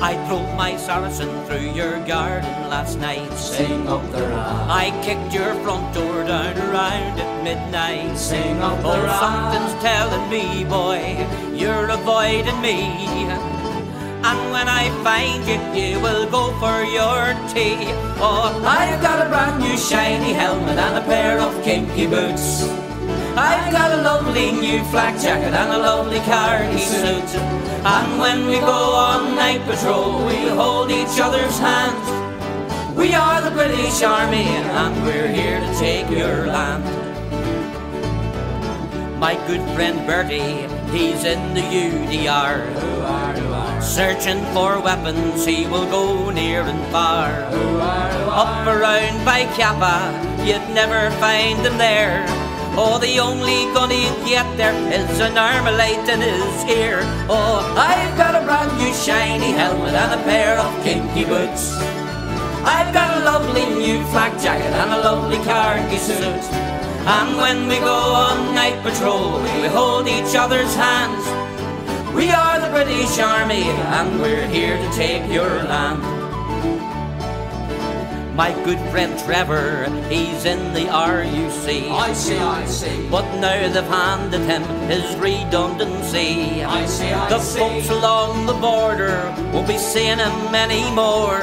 I drove my Saracen through your garden last night. Sing up the rye. I kicked your front door down around at midnight. Sing up the Oh, something's telling me, boy, you're avoiding me. And when I find you, you will go for your tea. Oh, I've got a brand new shiny helmet and a pair of kinky boots. I've got a lovely new flak jacket and a lovely khaki suit. And when we go on night patrol, we hold each other's hands. We are the British Army and we're here to take your land. My good friend Bertie, he's in the UDR. Searching for weapons, he will go near and far. Up around by Cappagh, you'd never find him there. Oh, the only gun he'd get there is an armalite in his ear. Oh, I've got a brand new shiny helmet and a pair of kinky boots. I've got a lovely new flak jacket and a lovely khaki suit. And when we go on night patrol, we hold each other's hands. We are the British Army and we're here to take your land. My good friend Trevor, he's in the RUC. I see, I see. But now they've handed him his redundancy. I see, I the see. folks along the border won't be seeing him anymore.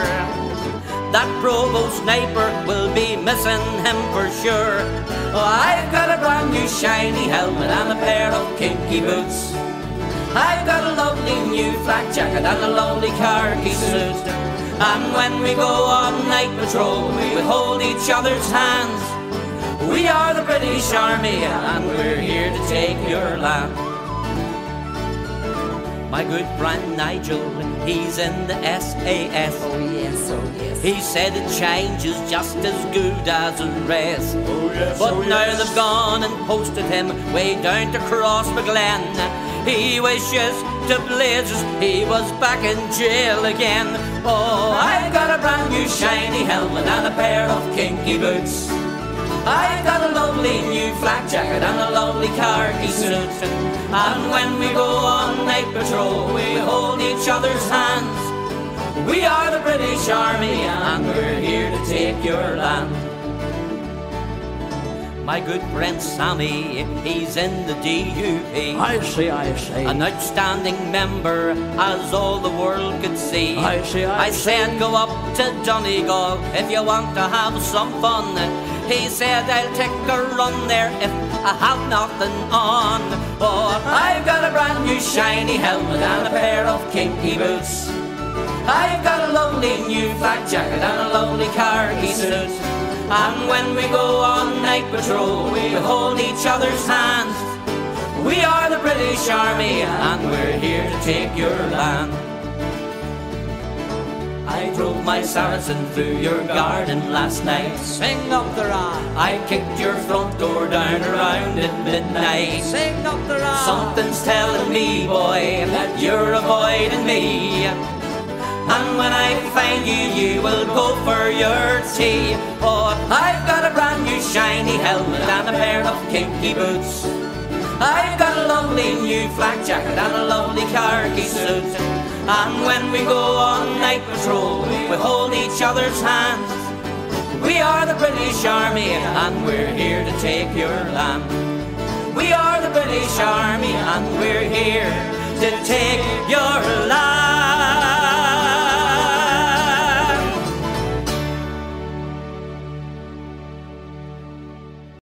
That Provo sniper will be missing him for sure. Oh, I've got a brand new shiny helmet and a pair of kinky boots. I've got a lovely new flak jacket and a lovely khaki suit. And when we go on night patrol, we hold each other's hands. We are the British Army and we're here to take your land. My good friend Nigel, he's in the SAS. Oh yes, oh yes. He said a change is just as good as a rest. Oh yes, But oh now yes. they've gone and posted him way down to Crossmaglen. He wishes to blazes he was back in jail again. Oh, I've got a brand new shiny helmet and a pair of kinky boots. I've got a lovely new flak jacket and a lovely khaki suit. And when we go on night patrol, we hold each other's hands. We are the British Army and we're here to take your land. My good friend Sammy, he's in the DUP. I see, I see. An outstanding member, as all the world could see. I see, I I said, go up to Donegal if you want to have some fun. He said, I'll take a run there if I have nothing on. Oh, got a brand new shiny helmet and a pair of kinky boots. I've got a lovely new flak jacket and a lovely khaki suit. And when we go on night patrol, we hold each other's hands. We are the British Army and we're here to take your land. I drove my Saracen through your garden last night. Sing up the rye. I kicked your front door down around at midnight. Sing up the rye. Something's telling me, boy, that you're avoiding me. And when I find you, you will go for your tea. Oh, I've got a brand new shiny helmet and a pair of kinky boots. I've got a lovely new flak jacket and a lovely khaki suit. And when we go on night patrol, we hold each other's hands. We are the British Army and we're here to take your land. We are the British Army and we're here to take your land.